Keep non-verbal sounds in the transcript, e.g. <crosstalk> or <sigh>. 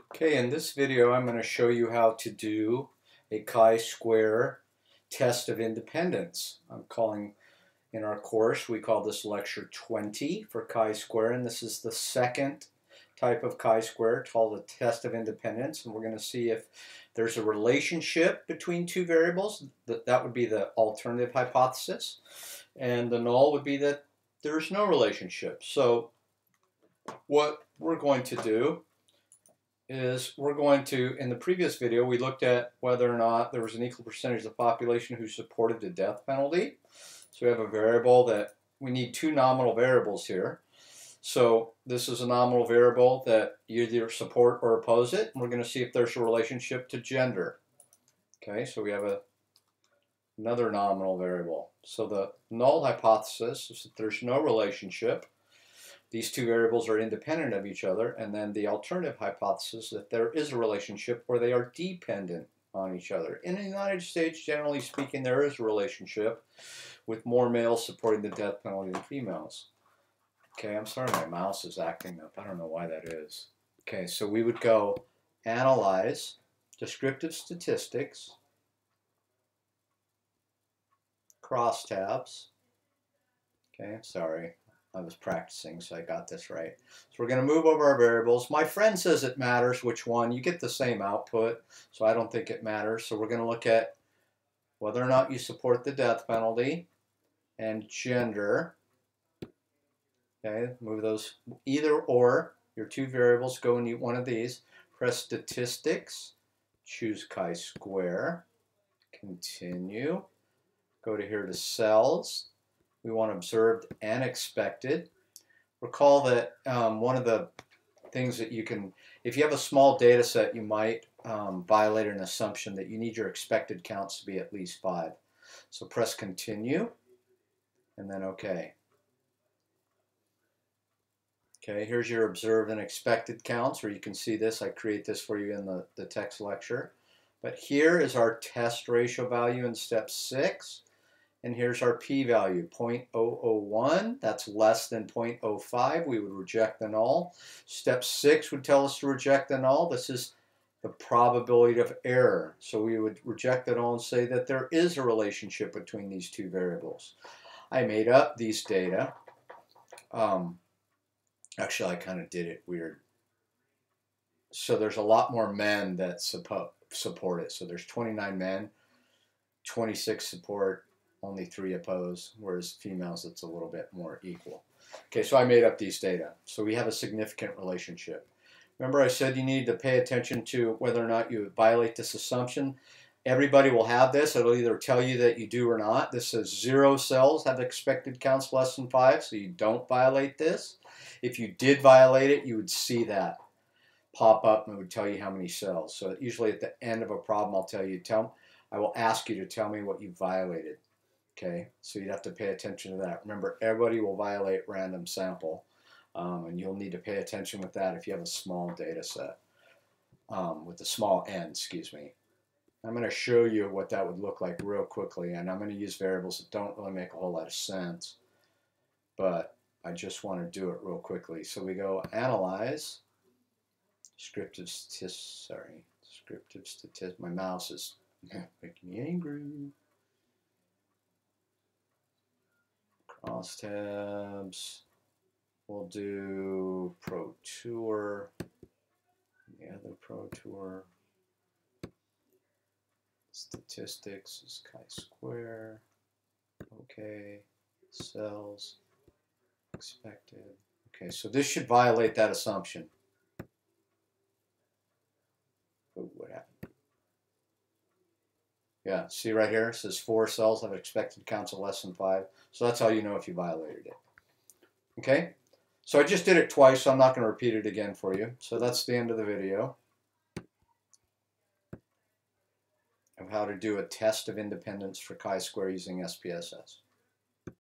Okay, in this video I'm going to show you how to do a chi-square test of independence. I'm calling, in our course, we call this lecture 20 for chi-square, and this is the second type of chi-square called the test of independence, and we're going to see if there's a relationship between two variables. That, that would be the alternative hypothesis, and the null would be that there's no relationship. So what we're going to do is we're going to, in the previous video, we looked at whether or not there was an equal percentage of the population who supported the death penalty. So we have a variable that, we need two nominal variables here. So this is a nominal variable that you either support or oppose it. And we're going to see if there's a relationship to gender. Okay, so we have a another nominal variable. So the null hypothesis is that there's no relationship these two variables are independent of each other, and then the alternative hypothesis that there is a relationship where they are dependent on each other. In the United States, generally speaking, there is a relationship with more males supporting the death penalty than females. Okay, I'm sorry my mouse is acting up. I don't know why that is. Okay, so we would go analyze descriptive statistics, crosstabs. Okay, sorry. I was practicing, so I got this right. So we're going to move over our variables. My friend says it matters which one. You get the same output, so I don't think it matters. So we're going to look at whether or not you support the death penalty and gender. Okay, move those either or. Your two variables go in one of these. Press statistics, choose chi-square, continue. Go to here to cells, we want observed and expected. Recall that um, one of the things that you can, if you have a small data set, you might um, violate an assumption that you need your expected counts to be at least five. So press continue and then OK. Okay, here's your observed and expected counts, or you can see this. I create this for you in the, the text lecture. But here is our test ratio value in step six. And here's our p-value, 0.001. That's less than 0.05. We would reject the null. Step 6 would tell us to reject the null. This is the probability of error. So we would reject the null and say that there is a relationship between these two variables. I made up these data. Um, actually, I kind of did it weird. So there's a lot more men that support, support it. So there's 29 men, 26 support only three oppose, whereas females it's a little bit more equal. Okay, so I made up these data. So we have a significant relationship. Remember I said you need to pay attention to whether or not you violate this assumption. Everybody will have this. It'll either tell you that you do or not. This says zero cells have expected counts less than five, so you don't violate this. If you did violate it, you would see that pop up and it would tell you how many cells. So usually at the end of a problem, I'll tell you, tell, I will ask you to tell me what you violated. Okay, so you'd have to pay attention to that. Remember, everybody will violate random sample, um, and you'll need to pay attention with that if you have a small data set, um, with a small n, excuse me. I'm going to show you what that would look like real quickly, and I'm going to use variables that don't really make a whole lot of sense, but I just want to do it real quickly. So we go analyze, descriptive statistics, sorry, descriptive statistics, my mouse is <laughs> making me angry. Crosstabs. We'll do Pro Tour. The other Pro Tour. Statistics is chi-square. Okay. Cells. Expected. Okay, so this should violate that assumption. Yeah, see right here, it says four cells have expected counts of less than five. So that's how you know if you violated it. Okay, so I just did it twice, so I'm not going to repeat it again for you. So that's the end of the video of how to do a test of independence for chi-square using SPSS.